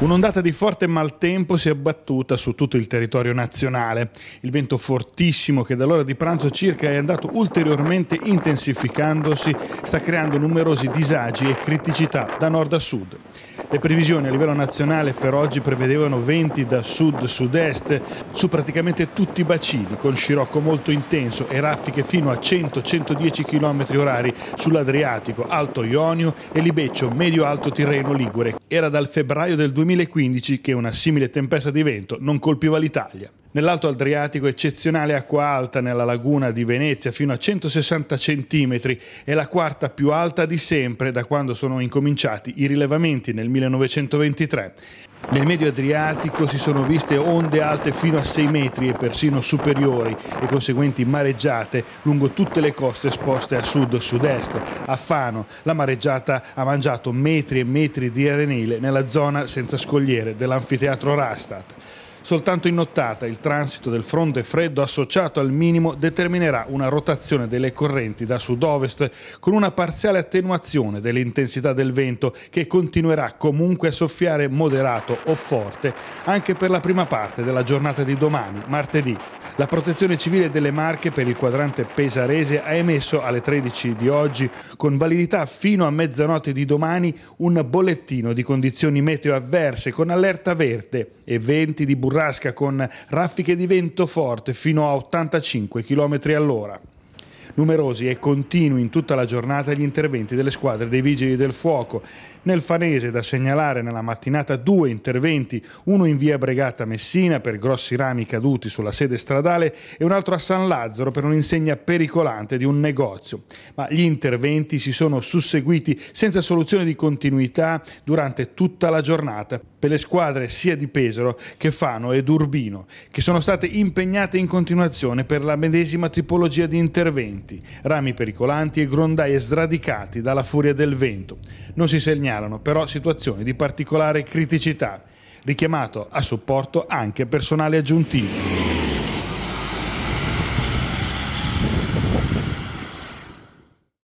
Un'ondata di forte maltempo si è abbattuta su tutto il territorio nazionale. Il vento fortissimo che dall'ora di pranzo circa è andato ulteriormente intensificandosi sta creando numerosi disagi e criticità da nord a sud. Le previsioni a livello nazionale per oggi prevedevano venti da sud-sud-est su praticamente tutti i bacini, con scirocco molto intenso e raffiche fino a 100-110 km orari sull'Adriatico, Alto Ionio e Libeccio, medio-alto Tirreno Ligure. Era dal febbraio del 2015 che una simile tempesta di vento non colpiva l'Italia. Nell'Alto Adriatico eccezionale acqua alta nella laguna di Venezia fino a 160 cm è la quarta più alta di sempre da quando sono incominciati i rilevamenti nel 1923. Nel medio Adriatico si sono viste onde alte fino a 6 metri e persino superiori e conseguenti mareggiate lungo tutte le coste esposte a sud-sud-est. A Fano la mareggiata ha mangiato metri e metri di arenile nella zona senza scogliere dell'anfiteatro Rastat. Soltanto in nottata il transito del fronte freddo associato al minimo determinerà una rotazione delle correnti da sud-ovest con una parziale attenuazione dell'intensità del vento che continuerà comunque a soffiare moderato o forte anche per la prima parte della giornata di domani, martedì. La Protezione Civile delle Marche per il quadrante pesarese ha emesso alle 13 di oggi, con validità fino a mezzanotte di domani, un bollettino di condizioni meteo avverse con allerta verde e venti di burrasca con raffiche di vento forte fino a 85 km all'ora. Numerosi e continui in tutta la giornata gli interventi delle squadre dei Vigili del Fuoco. Nel Fanese da segnalare nella mattinata due interventi, uno in via Bregata Messina per grossi rami caduti sulla sede stradale e un altro a San Lazzaro per un'insegna pericolante di un negozio. Ma gli interventi si sono susseguiti senza soluzione di continuità durante tutta la giornata per le squadre sia di Pesaro che Fano ed Urbino, che sono state impegnate in continuazione per la medesima tipologia di interventi, rami pericolanti e grondaie sradicati dalla furia del vento. Non si segnalano però situazioni di particolare criticità, richiamato a supporto anche personale aggiuntivo.